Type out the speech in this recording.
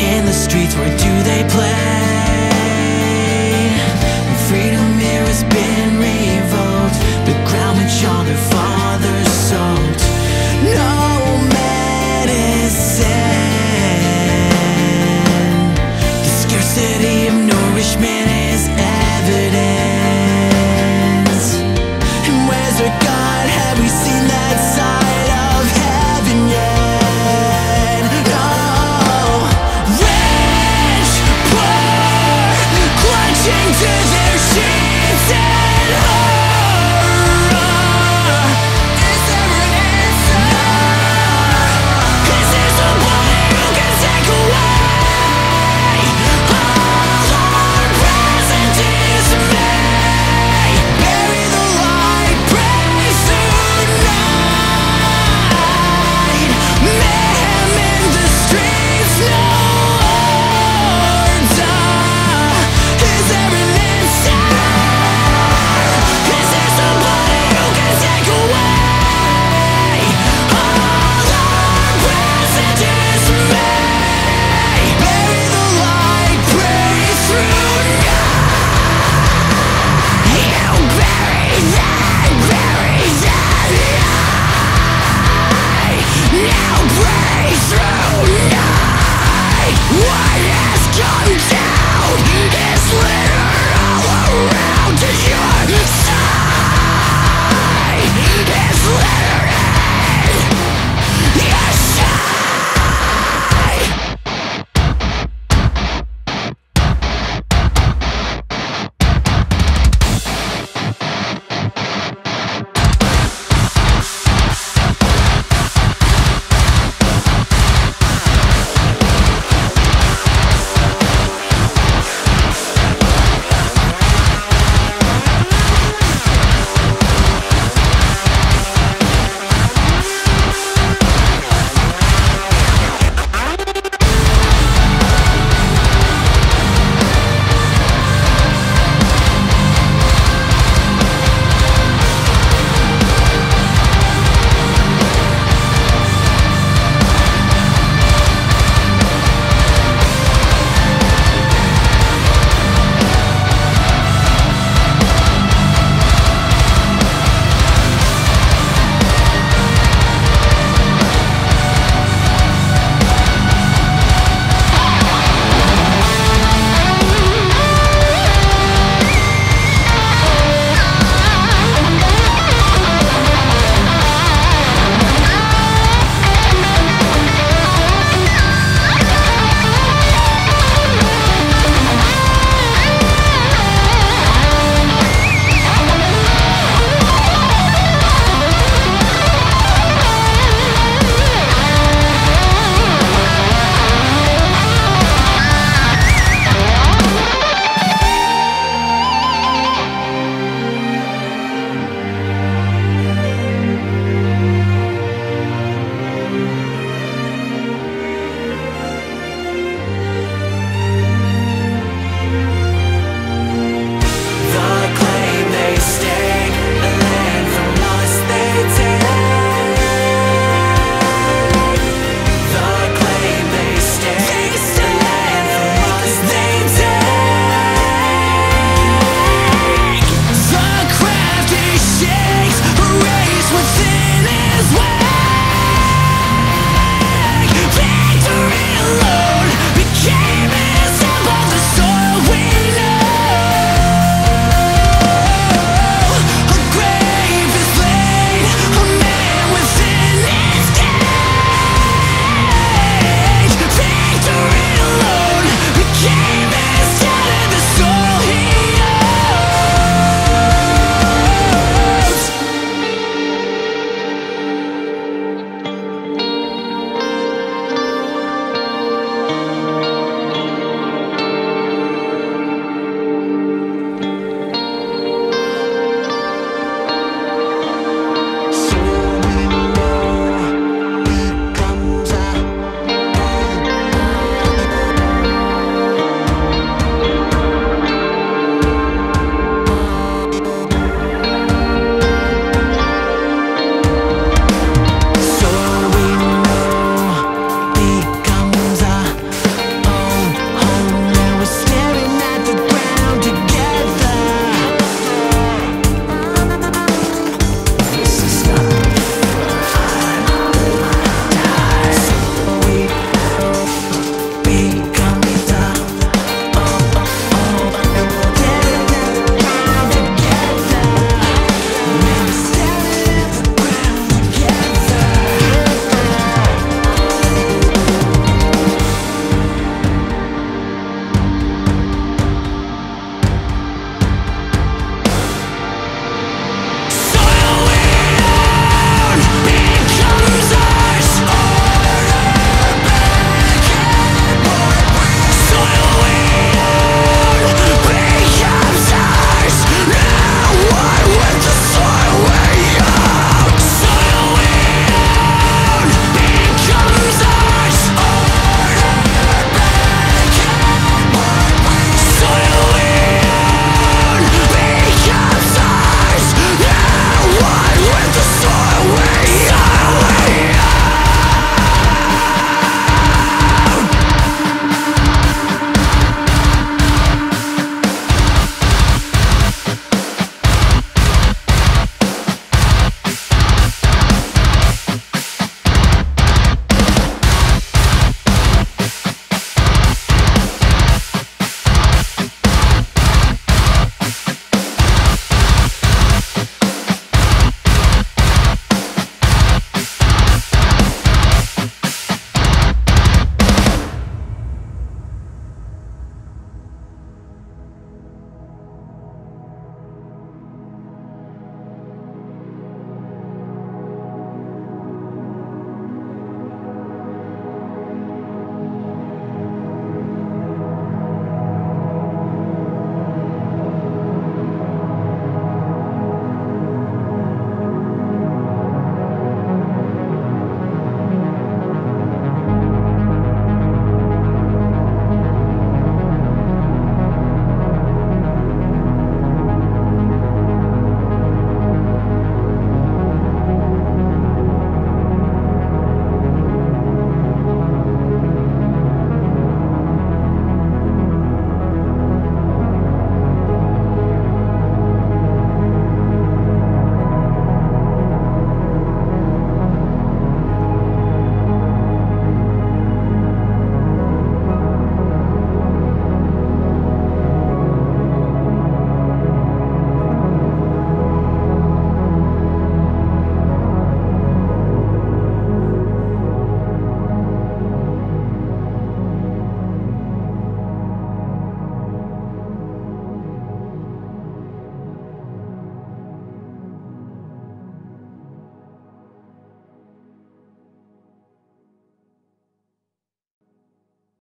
in the streets, where do they play? When freedom here has been revoked The ground which all their fathers sold No medicine The scarcity of nourishment is evidence And where's our God? Have we seen that sign?